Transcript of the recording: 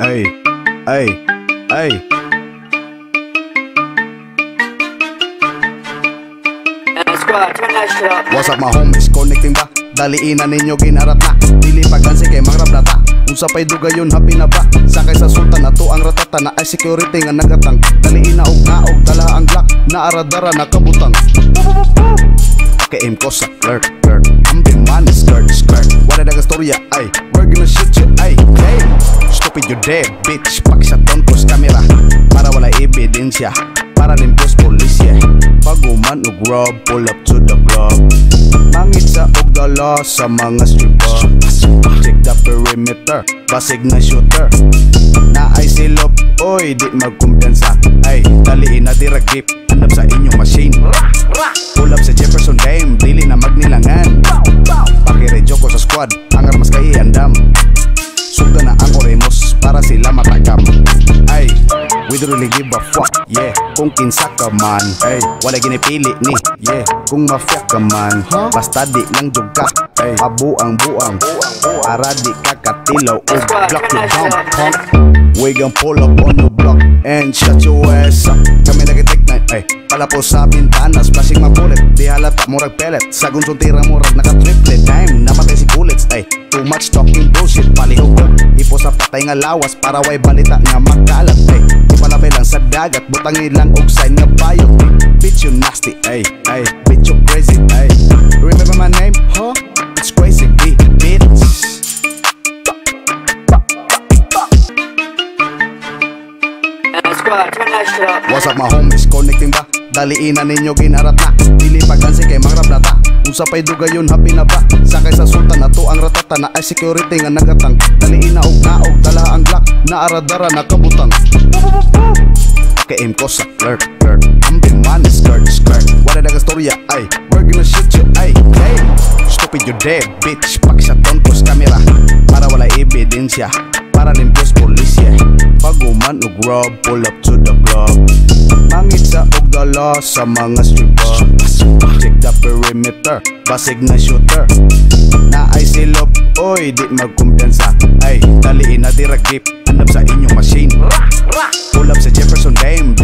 Ay, ay, ay. What's up my homies, connecting ba? Daliin na ninyo ginarat na. Dili pagansi kay mangrab na ta Unsa pa'y dugayon happy na ba? Sakay sa sultan na to ang ratata na ay security nga nagatang. Daliin na og naog dala ang glock na aradara na kabutang. Kaim ko sa clerk I'm the man, skirt, skirt Wala na storya, Dead, bitch. Pag sa tontos camera. Para wala ebidensya Para limpos polisya. Paguman ug rob Pull up to the club Mangit sa og dala sa mga stripper. Check the perimeter Basig na shooter. Na ay silop Oy, di magkumpiyansa. Ay, daliin na dira grip Hanap sa inyong machine. Pull up sa Jefferson Dame Dili na magnilangan. Pakiredyo ko sa squad Ang armas kay iandam don't really give a fuck? Yeah, kung kinsa ka man Ay, wala ginipili ni Yeah, kung mafia ka man Basta di lang jug ka Ay, abuang buang Para di ka katilaw O block you down punk We gon' pull up on your block and shut your ass up. Kami nagitik na, ay, pala po sa bintana Splashing my bullet, di halata murag pellet. Sagun suntira murag naka-triplet Time, namatay si bullets, ay Too much talking bullshit, palihog Ipo sa patay nga lawas para way balita nga makalat Ay, palabay lang sa dagat Butang ilang og sign nga ay, Bitch you nasty, ay, ay Bitch you crazy, ay Remember my name? Huh? It's crazy, B, bitch. What's up my homies, connecting ba? Daliin na ninyo ginarat na Dili pagansi kay mangrab na ta Unsa pa'y dugayon happy na ba? Sakay sa sultan na to ang ratata na ay security nga nagatang Daliin na og naog dala ang glock na aradara na kabutang Kaim ko sa clerk I'm the man, skirt, skirt. Wala na storya, ay. We're gonna shoot you, ay. Hey, stupid you dead, bitch. Pag sa tontos camera Para wala ebidensya Para limpos polisya Paguman ug rob Pull up to the club Mangit sa og dala sa mga stripper. Check the perimeter Basig na shooter. Na ay silop Oy, di magkumpiyansa. Ay, daliin na dira grip Hanap sa inyong machine. Pull up sa Jefferson Dame